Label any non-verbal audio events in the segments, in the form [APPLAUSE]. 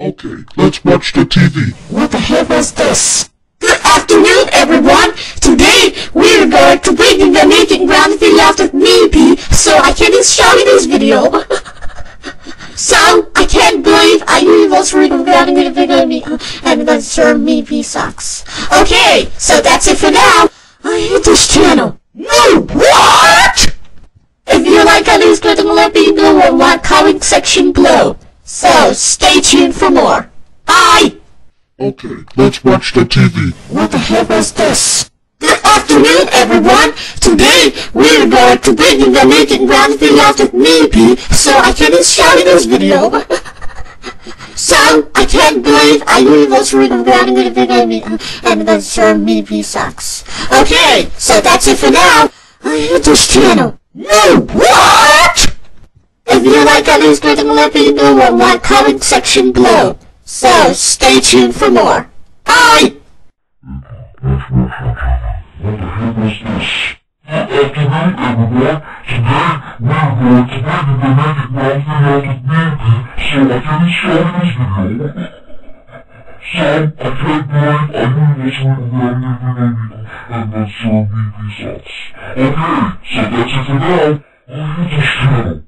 Okay, let's watch the TV. What the hell was this? Good afternoon, everyone! Today, we're going to bring you the making ground video of Maybe, so I can't show you this video. [LAUGHS] so, I can't believe I was reading ground with a video me, and the term Maybe sucks. Okay, so that's it for now. I hate this channel. No, what? If you like news, click let me know in my comment section below. So, stay tuned for more. Bye! Okay, let's watch the TV. What the hell was this? Good afternoon, everyone! Today, we're going to bring you the making ground video of Maybe, so I can show you this video. [LAUGHS] so, I can't believe I knew was reading ground with a video me, and the term Maybe sucks. Okay, so that's it for now. I hate this channel. No, what? If you like news, click let me know in my comment section below. So, stay tuned for more. Bye! And. Okay, so that's it for now. This channel.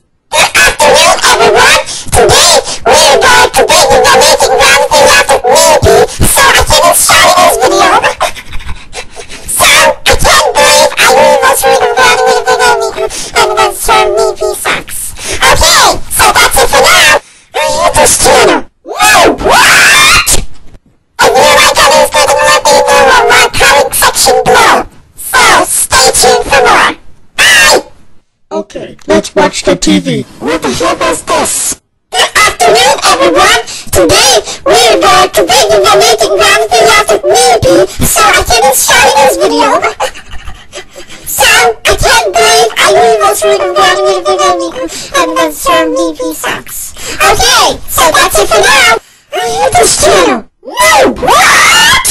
TV. What the hell was this? Good afternoon, everyone! Today, we're going to bring you the making ground video of Maybe, so I can show you this video. [LAUGHS] so, I can't believe I knew was reading ground with a video me, and the term Maybe sucks. Okay, so that's it for now. I hate this channel. No, what?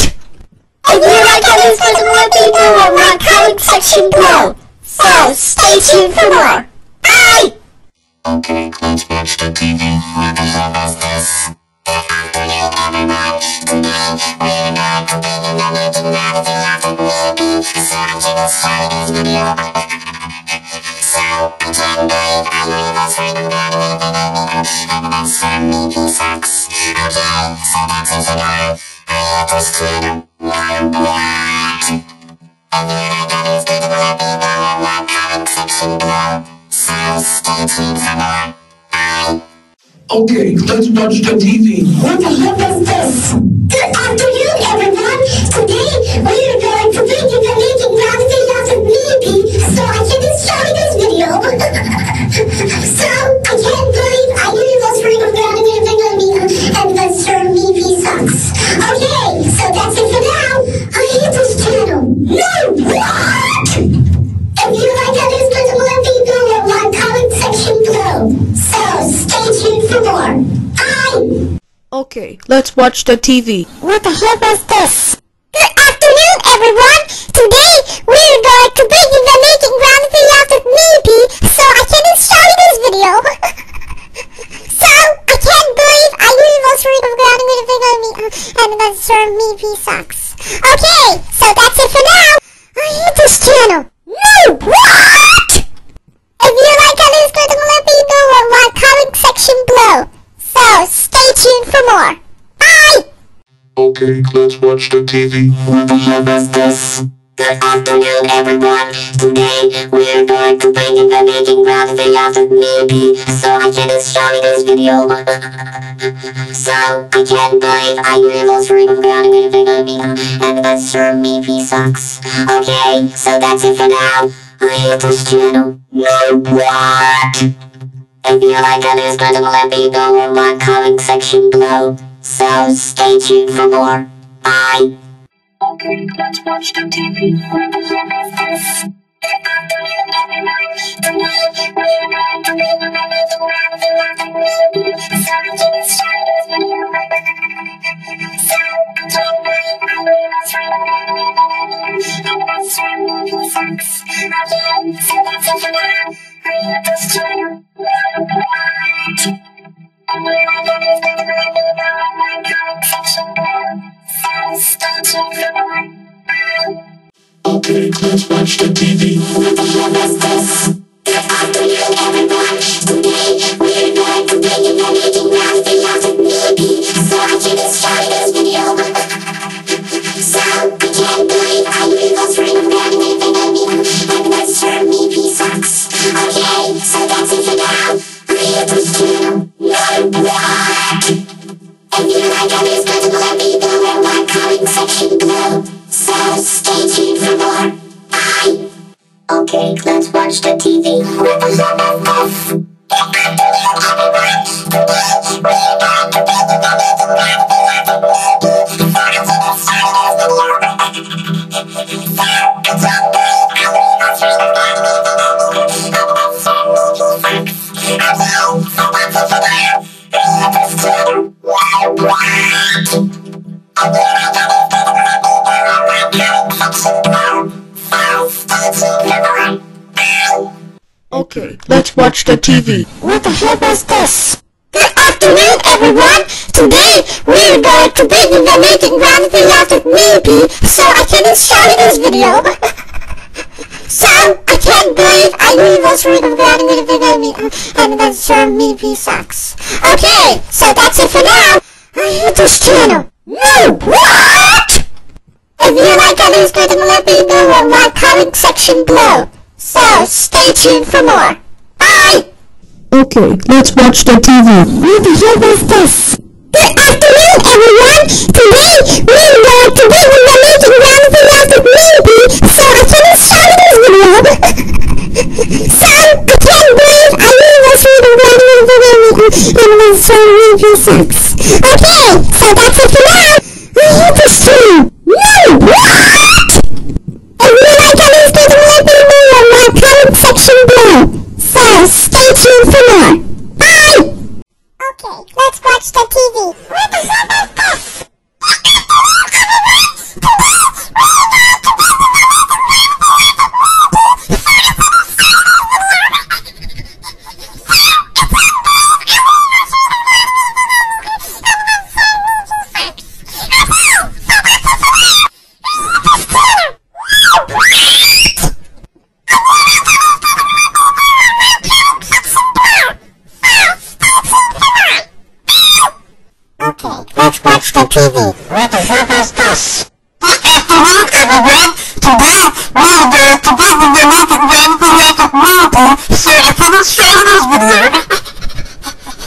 If you like me know in my comment section below. So, stay tuned for more. Okay, let's watch the TV. What the hell was this? Good afternoon, everyone. Today, we're going to be in the making ground video of Maybe, so I can start this video. so, I can't believe I knew this reading ground with a video, and the term Maybe sucks. So that's it for now. I hate this channel. No, what? If you like our news, click let me know in my comment section below. Okay, let's watch the TV. What the hell was this? Good afternoon, everyone! Today, we're going to bring you Okay, let's watch the TV. What the hell was this? Good afternoon, everyone! Today, we're going to bring you the making ground of Maybe, so I can show you this video. [LAUGHS] so, I can't believe I knew was reading ground with a video me, uh, and the term Maybe sucks. Okay, so that's it for now. I hate this channel. No, what? If you like click let me know in my comment section below. So, stay tuned for more. Bye! Okay, let's watch the TV. What the hell was this? Good afternoon, everyone. Today, we're going to bring you the making ground video of Maybe, so I can show you this video. [LAUGHS] so, I can't believe I knew was reading ground video me, and the term Maybe sucks. Okay, so that's it for now. I hate this channel. No, what? If you like news, click let me know in my comment section below. So, stay tuned for more. Bye. Okay, let's watch the TV. Okay, let's watch the TV. What the hell is this? Everyone. Today, we're What the Okay, let's watch the TV. What the hell was this? Good afternoon, everyone! Today, we're going to be you the making round of the of maybe, so I can start this video. [LAUGHS] so, I can't believe I knew this read of that and that's for maybe sucks. Okay, so that's it for now. I hate this channel. No, what? If you like all these good, let me know in my comment section below. So, stay tuned for more. Bye! Okay, let's watch the TV. What the hell was this? Good afternoon, everyone! Today, we're going to bring you the making round of the of maybe, so I can start this video. so, I can't believe I knew this read of that and this so maybe sucks. Okay, so that's it for now. Okay, let's watch the TV. What the hell is this? Good afternoon, everyone. Today, we're going to you the the movie, so can start this video.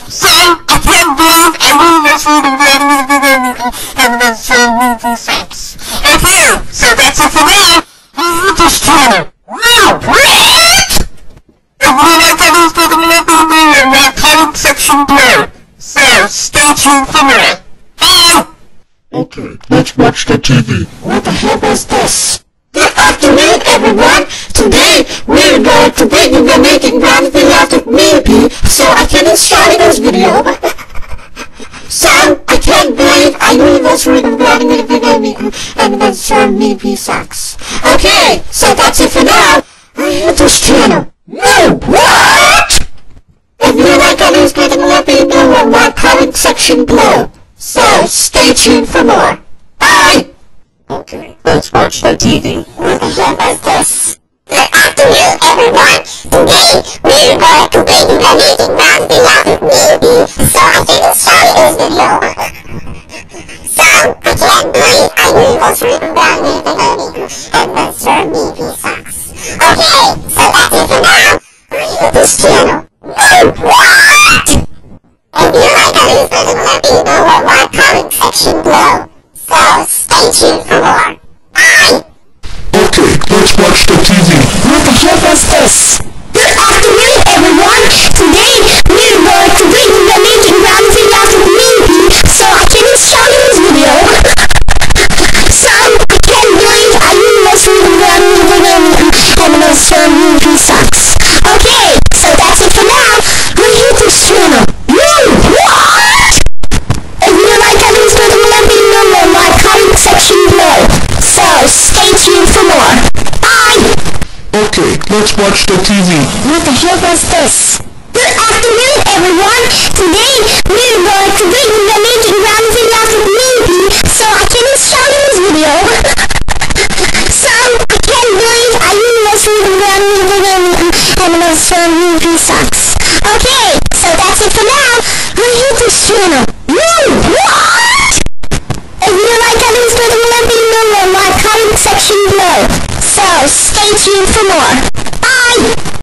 so, I can't believe I knew this that and this so movie sucks. Okay, so that's it for now. Okay, so that's it for now. I hate this channel. No, what? If you like all these good, let me know in my comment section below. So, stay tuned for more. Bye! Okay, let's watch the TV. What the hell is this? Good afternoon, everyone. Today, we're going to the making round of the maybe, so I can start this video. so, I can't believe I knew this read of that and let's watch the TV. What the hell was this? Good afternoon, everyone. Today we're going to be the making round videos with so I can show you this video. [LAUGHS] so I can't believe I reading round video and this show movie sucks. Okay, so that's it for now. I hate this channel.